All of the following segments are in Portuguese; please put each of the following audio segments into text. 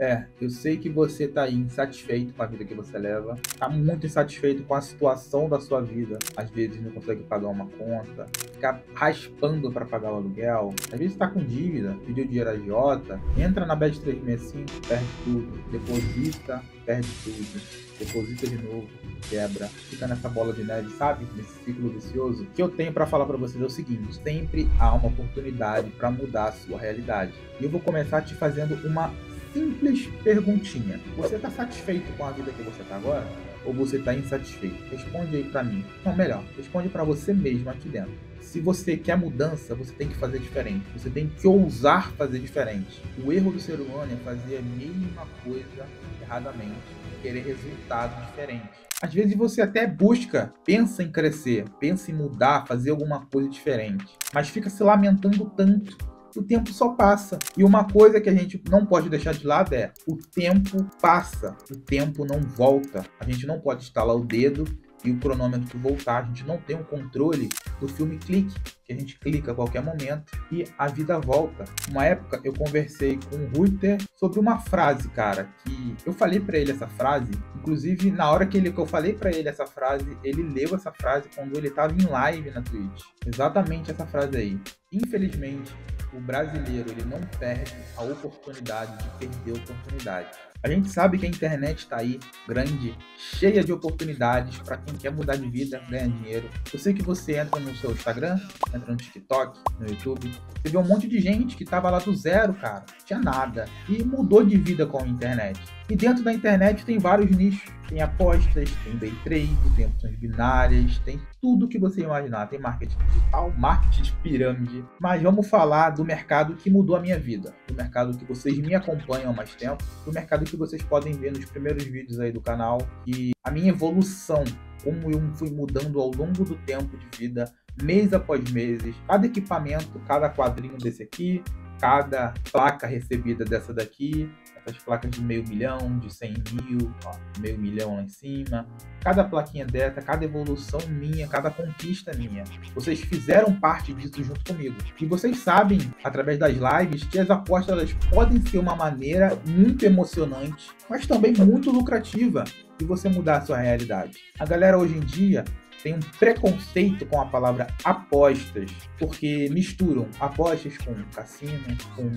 É, eu sei que você tá insatisfeito com a vida que você leva, tá muito insatisfeito com a situação da sua vida. Às vezes não consegue pagar uma conta, ficar raspando para pagar o aluguel. Às vezes tá com dívida, pediu dinheiro a Jota, entra na Bad 365, perde tudo, deposita, perde tudo, deposita de novo, quebra, fica nessa bola de neve, sabe? Nesse ciclo vicioso. O que eu tenho para falar para vocês é o seguinte: sempre há uma oportunidade para mudar a sua realidade. E eu vou começar te fazendo uma simples perguntinha. Você está satisfeito com a vida que você está agora? Ou você está insatisfeito? Responde aí para mim. Não, melhor, responde para você mesmo aqui dentro. Se você quer mudança, você tem que fazer diferente. Você tem que ousar fazer diferente. O erro do ser humano é fazer a mesma coisa erradamente, querer resultados diferentes. Às vezes você até busca, pensa em crescer, pensa em mudar, fazer alguma coisa diferente, mas fica se lamentando tanto o tempo só passa. E uma coisa que a gente não pode deixar de lado é: o tempo passa, o tempo não volta. A gente não pode estalar o dedo e o cronômetro voltar. A gente não tem o um controle do filme clique, que a gente clica a qualquer momento e a vida volta. Uma época eu conversei com o Ruiter sobre uma frase, cara, que eu falei para ele essa frase, inclusive na hora que, ele, que eu falei para ele essa frase, ele leu essa frase quando ele estava em live na Twitch. Exatamente essa frase aí. Infelizmente, o brasileiro ele não perde a oportunidade de perder oportunidade. A gente sabe que a internet está aí, grande, cheia de oportunidades para quem quer mudar de vida, ganhar dinheiro. Eu sei que você entra no seu Instagram, entra no TikTok, no YouTube, você vê um monte de gente que estava lá do zero, cara, tinha nada, e mudou de vida com a internet. E dentro da internet tem vários nichos. Tem apostas, tem day trade, tem opções binárias, tem tudo que você imaginar. Tem marketing digital, marketing de pirâmide. Mas vamos falar do mercado que mudou a minha vida. Do mercado que vocês me acompanham há mais tempo. Do mercado que vocês podem ver nos primeiros vídeos aí do canal. E a minha evolução, como eu fui mudando ao longo do tempo de vida, mês após mês, cada equipamento, cada quadrinho desse aqui, cada placa recebida dessa daqui, essas placas de meio milhão, de 100 mil, ó, meio milhão lá em cima. Cada plaquinha dessa, cada evolução minha, cada conquista minha. Vocês fizeram parte disso junto comigo. E vocês sabem, através das lives, que as apostas elas podem ser uma maneira muito emocionante, mas também muito lucrativa de você mudar a sua realidade. A galera hoje em dia tem um preconceito com a palavra apostas, porque misturam apostas com cassino, com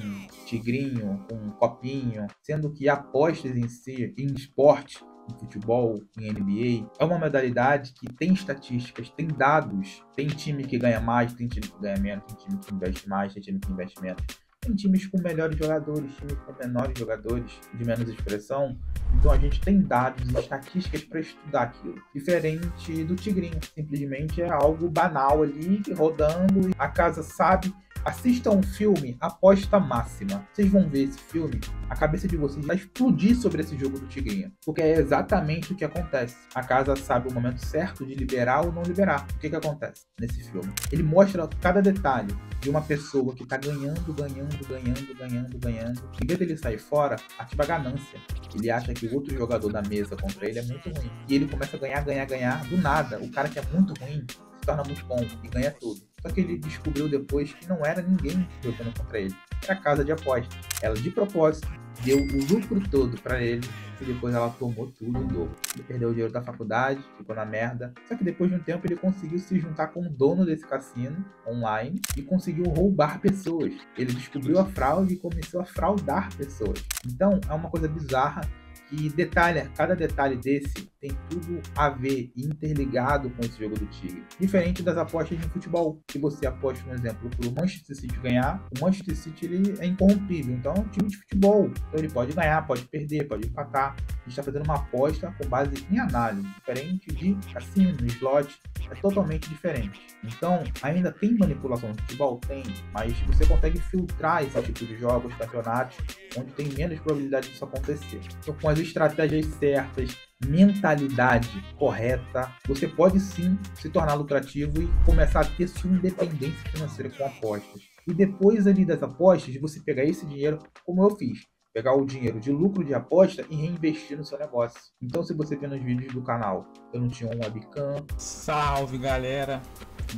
tigrinho, com copinho, sendo que apostas em si, em esporte, em futebol, em NBA, é uma modalidade que tem estatísticas, tem dados, tem time que ganha mais, tem time que ganha menos, tem time que investe mais, tem time que investe menos. Tem times com melhores jogadores, times com menores jogadores, de menos expressão. Então a gente tem dados e estatísticas para estudar aquilo. Diferente do Tigrinho, simplesmente é algo banal ali, rodando, a casa sabe Assistam um filme Aposta Máxima. Vocês vão ver esse filme, a cabeça de vocês vai explodir sobre esse jogo do Tigrinho. Porque é exatamente o que acontece. A casa sabe o momento certo de liberar ou não liberar. O que, que acontece nesse filme? Ele mostra cada detalhe de uma pessoa que tá ganhando, ganhando, ganhando, ganhando, ganhando. Em vez dele sair fora, ativa a ganância. Ele acha que o outro jogador da mesa contra ele é muito ruim. E ele começa a ganhar, ganhar, ganhar. Do nada, o cara que é muito ruim se torna muito bom e ganha tudo. Só que ele descobriu depois que não era ninguém jogando contra ele. Era a casa de aposta. Ela, de propósito, deu o lucro todo para ele e depois ela tomou tudo em dobro. Ele perdeu o dinheiro da faculdade, ficou na merda. Só que depois de um tempo ele conseguiu se juntar com o dono desse cassino online e conseguiu roubar pessoas. Ele descobriu a fraude e começou a fraudar pessoas. Então é uma coisa bizarra e detalha, cada detalhe desse tem tudo a ver, interligado com esse jogo do Tigre. Diferente das apostas de futebol, que você aposta, por exemplo, para o Manchester City ganhar, o Manchester City ele é incorrompível, então é um time de futebol. Então ele pode ganhar, pode perder, pode empatar. A gente está fazendo uma aposta com base em análise, diferente de cassino, slot, é totalmente diferente. Então, ainda tem manipulação no futebol? Tem, mas você consegue filtrar esse tipo de jogos, campeonatos, onde tem menos probabilidade disso acontecer. Então, com as estratégias certas, mentalidade correta, você pode sim se tornar lucrativo e começar a ter sua independência financeira com apostas. E depois ali das apostas, você pegar esse dinheiro, como eu fiz, pegar o dinheiro de lucro de aposta e reinvestir no seu negócio. Então, se você vê nos vídeos do canal, eu não tinha um webcam. Salve galera!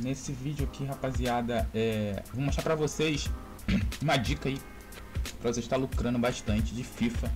Nesse vídeo aqui, rapaziada, é... vou mostrar para vocês uma dica aí para você estar lucrando bastante de FIFA.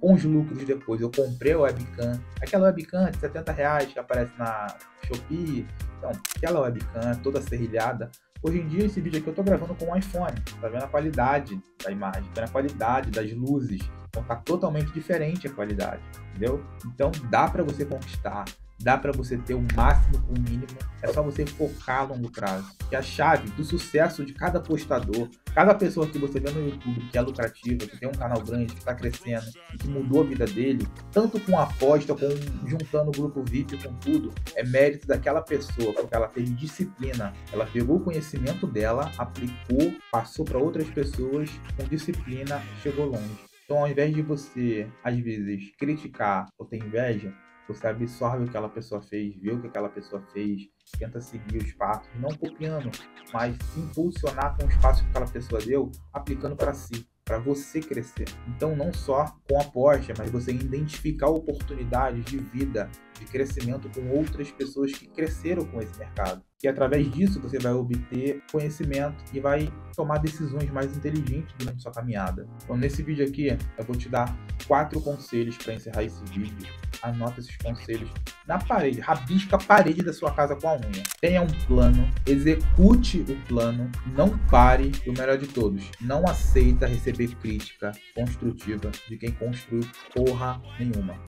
Com os lucros depois, eu comprei a webcam, aquela webcam de 70 reais que aparece na Shopee, então, aquela webcam toda serrilhada. Hoje em dia, esse vídeo aqui eu tô gravando com um iPhone, tá vendo a qualidade da imagem, tá vendo a qualidade das luzes, então tá totalmente diferente a qualidade, entendeu? Então dá para você conquistar, dá para você ter o máximo com o mínimo, é só você focar a longo prazo. E a chave do sucesso de cada postador, cada pessoa que você vê no YouTube que é lucrativa, que tem um canal grande, que está crescendo que mudou a vida dele, tanto com aposta, com juntando o grupo VIP com tudo, é mérito daquela pessoa, porque ela teve disciplina, ela pegou o conhecimento dela, aplicou, passou para outras pessoas com disciplina, chegou longe. Então, ao invés de você, às vezes, criticar ou ter inveja, você absorve o que aquela pessoa fez, vê o que aquela pessoa fez, tenta seguir os passos, não copiando, mas impulsionar com os passos que aquela pessoa deu, aplicando para si para você crescer. Então, não só com a Porsche, mas você identificar oportunidades de vida, de crescimento com outras pessoas que cresceram com esse mercado. E através disso você vai obter conhecimento e vai tomar decisões mais inteligentes durante sua caminhada. Então, nesse vídeo aqui, eu vou te dar quatro conselhos para encerrar esse vídeo. Anota esses conselhos na parede, rabisca a parede da sua casa com a unha. Tenha um plano, execute o plano, não pare e o melhor de todos, não aceita receber crítica construtiva de quem construiu porra nenhuma.